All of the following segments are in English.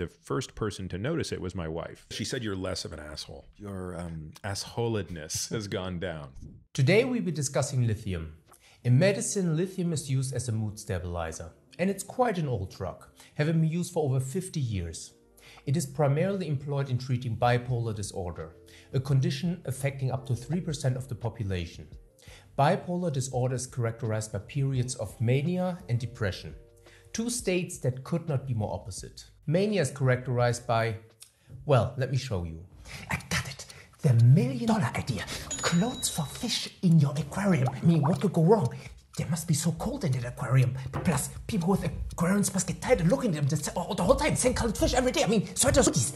The first person to notice it was my wife. She said you're less of an asshole. Your um, assholedness has gone down. Today we'll be discussing lithium. In medicine, lithium is used as a mood stabilizer, and it's quite an old drug, having been used for over 50 years. It is primarily employed in treating bipolar disorder, a condition affecting up to 3% of the population. Bipolar disorder is characterized by periods of mania and depression, two states that could not be more opposite. Mania is characterized by, well, let me show you. I got it. The million dollar idea. Clothes for fish in your aquarium. I mean, what could go wrong? They must be so cold in that aquarium. Plus, people with aquariums must get tired of looking at them the, the whole time. Same colored fish every day. I mean, sweaters, hoodies,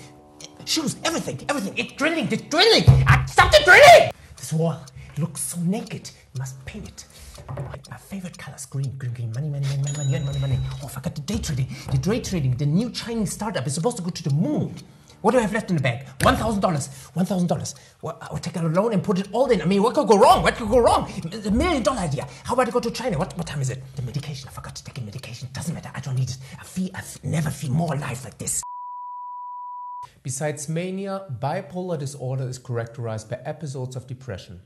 shoes, everything, everything. It's drilling, it's drilling. Ah, stop the drilling! This wall looks so naked. You must paint it. My favorite colors green, green, green, money, money, money, money, money, money, money. Oh, I forgot the day trading. The day trading, the new Chinese startup is supposed to go to the moon. What do I have left in the bag? One thousand dollars. One thousand dollars. Well, I will take out a loan and put it all in. I mean, what could go wrong? What could go wrong? A million dollar idea. How about I go to China? What, what time is it? The medication. I forgot to take a medication. Doesn't matter. I don't need it. I feel I never feel more alive like this. Besides mania, bipolar disorder is characterized by episodes of depression.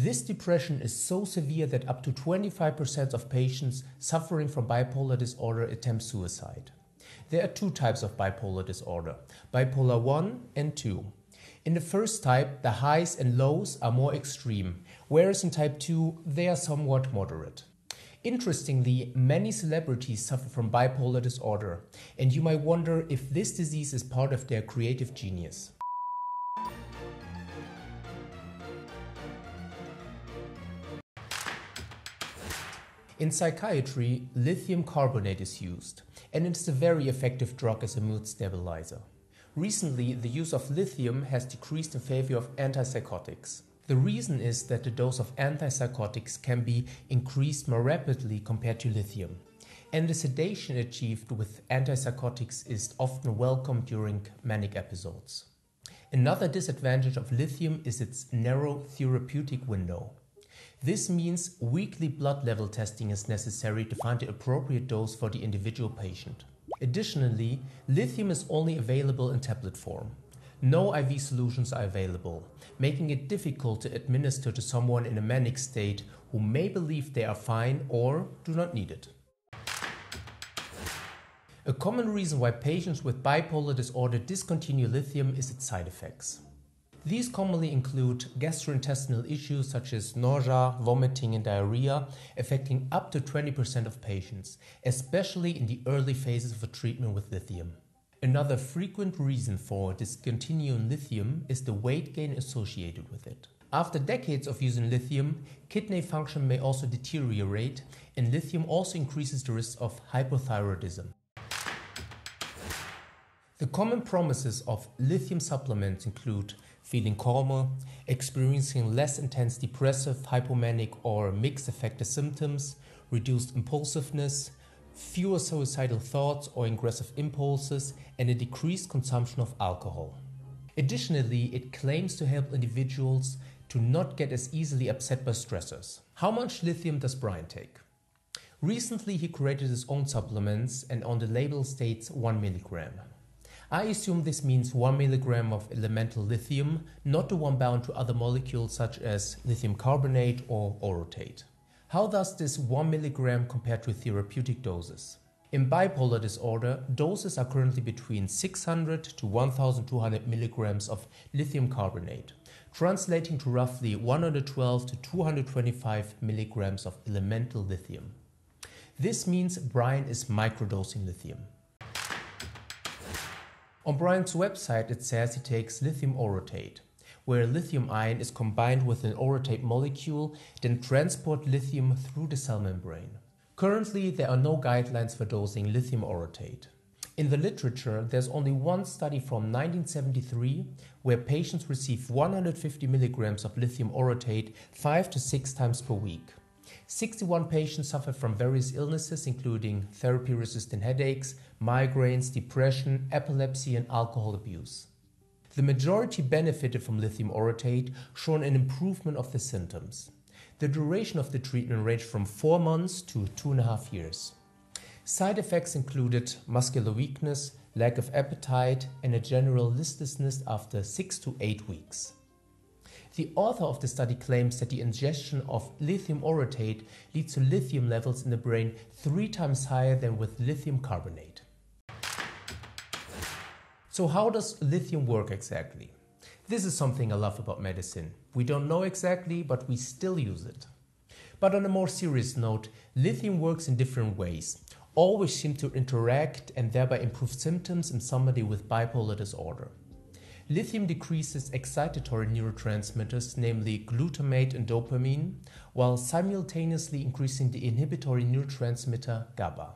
This depression is so severe that up to 25% of patients suffering from bipolar disorder attempt suicide. There are two types of bipolar disorder bipolar 1 and 2. In the first type, the highs and lows are more extreme, whereas in type 2, they are somewhat moderate. Interestingly, many celebrities suffer from bipolar disorder, and you might wonder if this disease is part of their creative genius. In psychiatry, lithium carbonate is used, and it is a very effective drug as a mood stabilizer. Recently, the use of lithium has decreased in favor of antipsychotics. The reason is that the dose of antipsychotics can be increased more rapidly compared to lithium, and the sedation achieved with antipsychotics is often welcome during manic episodes. Another disadvantage of lithium is its narrow therapeutic window. This means weekly blood level testing is necessary to find the appropriate dose for the individual patient. Additionally, lithium is only available in tablet form. No IV solutions are available, making it difficult to administer to someone in a manic state who may believe they are fine or do not need it. A common reason why patients with bipolar disorder discontinue lithium is its side effects. These commonly include gastrointestinal issues such as nausea, vomiting, and diarrhea, affecting up to 20% of patients, especially in the early phases of a treatment with lithium. Another frequent reason for discontinuing lithium is the weight gain associated with it. After decades of using lithium, kidney function may also deteriorate, and lithium also increases the risk of hypothyroidism. The common promises of lithium supplements include feeling calmer, experiencing less intense depressive, hypomanic, or mixed affective symptoms, reduced impulsiveness, fewer suicidal thoughts or aggressive impulses, and a decreased consumption of alcohol. Additionally, it claims to help individuals to not get as easily upset by stressors. How much lithium does Bryan take? Recently, he created his own supplements, and on the label states 1 milligram. I assume this means 1 milligram of elemental lithium, not the one bound to other molecules such as lithium carbonate or orotate. How does this 1 milligram compare to therapeutic doses? In bipolar disorder, doses are currently between 600 to 1200 milligrams of lithium carbonate, translating to roughly 112 to 225 milligrams of elemental lithium. This means Bryan is microdosing lithium. On Bryan's website, it says he takes lithium orotate, where lithium ion is combined with an orotate molecule, then transport lithium through the cell membrane. Currently, there are no guidelines for dosing lithium orotate. In the literature, there's only one study from 1973 where patients receive 150 milligrams of lithium orotate 5 to 6 times per week. 61 patients suffered from various illnesses, including therapy resistant headaches, migraines, depression, epilepsy, and alcohol abuse. The majority benefited from lithium orotate, showing an improvement of the symptoms. The duration of the treatment ranged from four months to two and a half years. Side effects included muscular weakness, lack of appetite, and a general listlessness after 6 to 8 weeks. The author of the study claims that the ingestion of lithium orotate leads to lithium levels in the brain three times higher than with lithium carbonate. So, how does lithium work exactly? This is something I love about medicine. We don't know exactly, but we still use it. But on a more serious note, lithium works in different ways, always seem to interact and thereby improve symptoms in somebody with bipolar disorder. Lithium decreases excitatory neurotransmitters, namely glutamate and dopamine, while simultaneously increasing the inhibitory neurotransmitter GABA.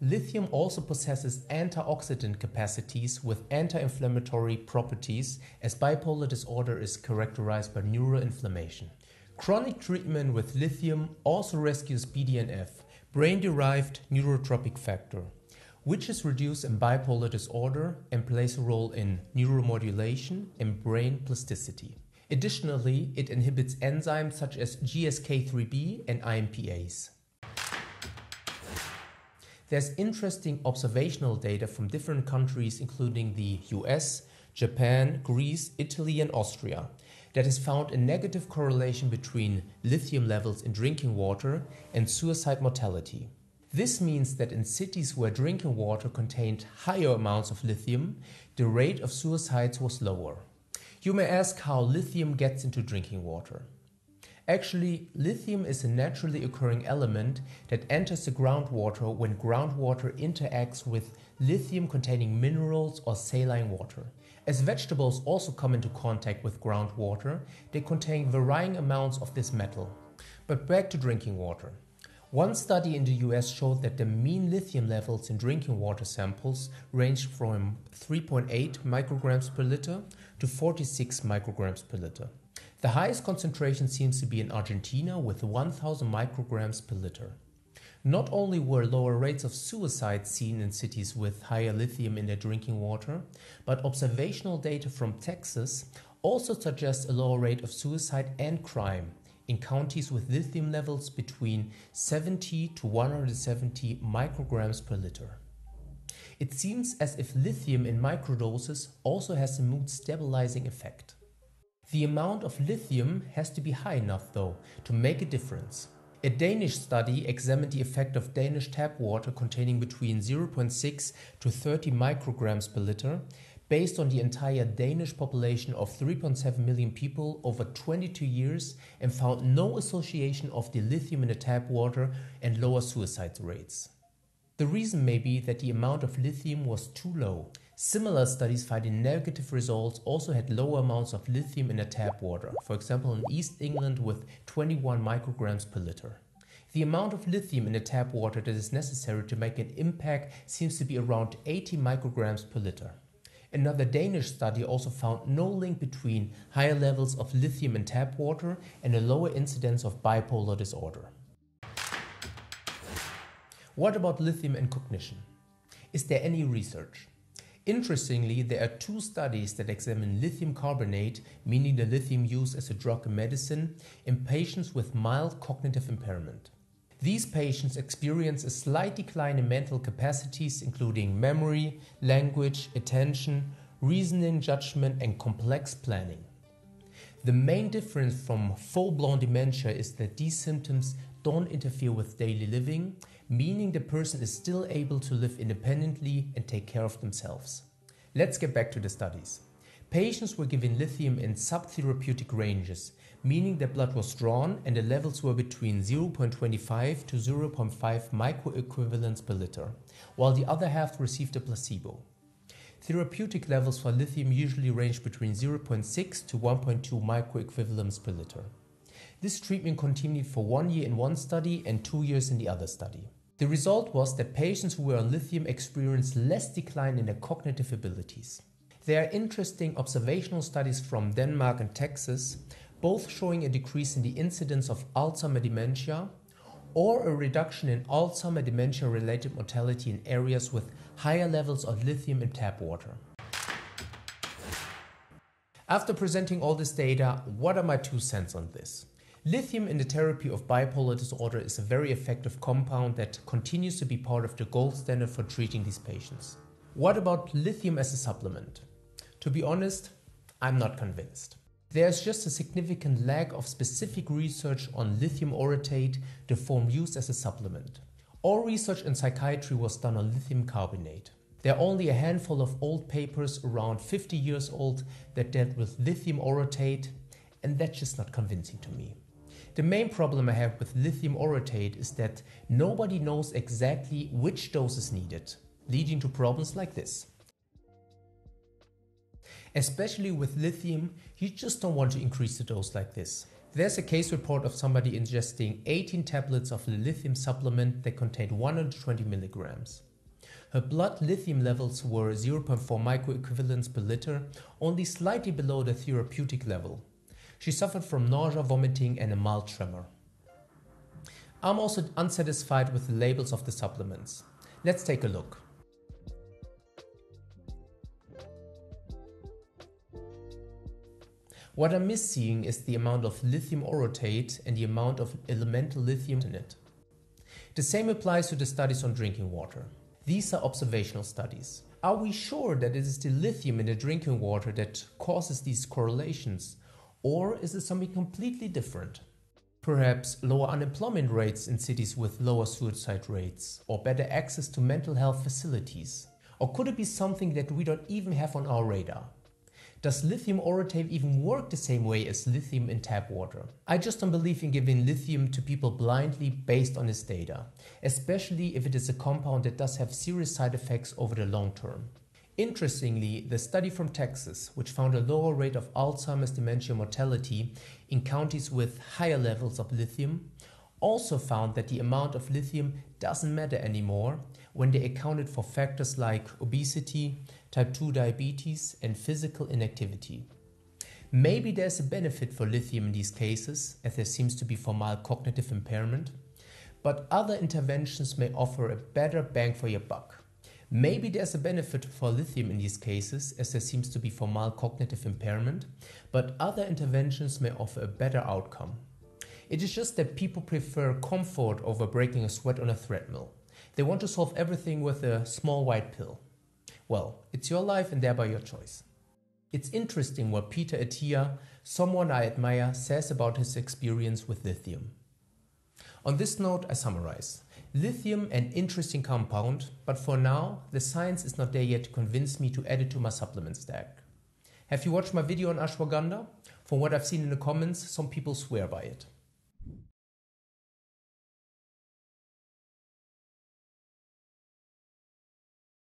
Lithium also possesses antioxidant capacities with anti inflammatory properties, as bipolar disorder is characterized by neuroinflammation. Chronic treatment with lithium also rescues BDNF, brain derived neurotrophic factor, which is reduced in bipolar disorder and plays a role in neuromodulation and brain plasticity. Additionally, it inhibits enzymes such as GSK3B and IMPase. There's interesting observational data from different countries, including the US, Japan, Greece, Italy, and Austria, that has found a negative correlation between lithium levels in drinking water and suicide mortality. This means that in cities where drinking water contained higher amounts of lithium, the rate of suicides was lower. You may ask how lithium gets into drinking water. Actually, lithium is a naturally occurring element that enters the groundwater when groundwater interacts with lithium containing minerals or saline water. As vegetables also come into contact with groundwater, they contain varying amounts of this metal. But back to drinking water. One study in the US showed that the mean lithium levels in drinking water samples ranged from 3.8 micrograms per liter to 46 micrograms per liter. The highest concentration seems to be in Argentina with 1000 micrograms per liter. Not only were lower rates of suicide seen in cities with higher lithium in their drinking water, but observational data from Texas also suggests a lower rate of suicide and crime in counties with lithium levels between 70 to 170 micrograms per liter. It seems as if lithium in microdoses also has a mood stabilizing effect. The amount of lithium has to be high enough, though, to make a difference. A Danish study examined the effect of Danish tap water containing between 0.6 to 30 micrograms per liter based on the entire Danish population of 3.7 million people over 22 years and found no association of the lithium in the tap water and lower suicide rates. The reason may be that the amount of lithium was too low. Similar studies finding negative results also had lower amounts of lithium in the tap water, for example in East England with 21 micrograms per liter. The amount of lithium in the tap water that is necessary to make an impact seems to be around 80 micrograms per liter. Another Danish study also found no link between higher levels of lithium in tap water and a lower incidence of bipolar disorder. What about lithium and cognition? Is there any research? Interestingly, there are two studies that examine lithium carbonate, meaning the lithium used as a drug in medicine, in patients with mild cognitive impairment. These patients experience a slight decline in mental capacities, including memory, language, attention, reasoning, judgment, and complex planning. The main difference from full blown dementia is that these symptoms don't interfere with daily living, meaning the person is still able to live independently and take care of themselves. Let's get back to the studies. Patients were given lithium in subtherapeutic ranges, meaning their blood was drawn and the levels were between 0.25 to 0.5 microequivalents per liter, while the other half received a placebo. Therapeutic levels for lithium usually range between 0.6 to 1.2 microequivalents per liter. This treatment continued for one year in one study and two years in the other study. The result was that patients who were on lithium experienced less decline in their cognitive abilities. There are interesting observational studies from Denmark and Texas, both showing a decrease in the incidence of Alzheimer dementia or a reduction in Alzheimer dementia related mortality in areas with higher levels of lithium in tap water. After presenting all this data, what are my two cents on this? Lithium in the therapy of bipolar disorder is a very effective compound that continues to be part of the gold standard for treating these patients. What about lithium as a supplement? To be honest, I'm not convinced. There's just a significant lack of specific research on lithium orotate, the form used as a supplement. All research in psychiatry was done on lithium carbonate. There are only a handful of old papers around 50 years old that dealt with lithium orotate, and that's just not convincing to me. The main problem I have with lithium orotate is that nobody knows exactly which dose is needed, leading to problems like this. Especially with lithium, you just don't want to increase the dose like this. There's a case report of somebody ingesting 18 tablets of lithium supplement that contained 120 milligrams. Her blood lithium levels were 0.4 microequivalents per liter, only slightly below the therapeutic level. She suffered from nausea, vomiting, and a mild tremor. I'm also unsatisfied with the labels of the supplements. Let's take a look. What I'm missing is the amount of lithium orotate and the amount of elemental lithium in it. The same applies to the studies on drinking water. These are observational studies. Are we sure that it is the lithium in the drinking water that causes these correlations, or is it something completely different? Perhaps lower unemployment rates in cities with lower suicide rates, or better access to mental health facilities? Or could it be something that we don't even have on our radar? Does lithium orotate even work the same way as lithium in tap water? I just don't believe in giving lithium to people blindly based on its data, especially if it is a compound that does have serious side effects over the long term. Interestingly, the study from Texas, which found a lower rate of Alzheimer's dementia mortality in counties with higher levels of lithium, also found that the amount of lithium doesn't matter anymore when they accounted for factors like obesity, type 2 diabetes, and physical inactivity. Maybe there's a benefit for lithium in these cases, as there seems to be for mild cognitive impairment, but other interventions may offer a better bang for your buck. Maybe there's a benefit for lithium in these cases, as there seems to be for mild cognitive impairment, but other interventions may offer a better outcome. It is just that people prefer comfort over breaking a sweat on a treadmill. They want to solve everything with a small white pill. Well, it's your life and thereby your choice. It's interesting what Peter Attia, someone I admire, says about his experience with lithium. On this note, I summarize. Lithium, an interesting compound, but for now, the science is not there yet to convince me to add it to my supplement stack. Have you watched my video on ashwagandha? From what I've seen in the comments, some people swear by it.